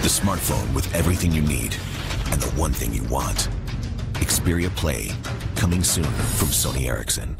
The smartphone with everything you need and the one thing you want. Xperia Play, coming soon from Sony Ericsson.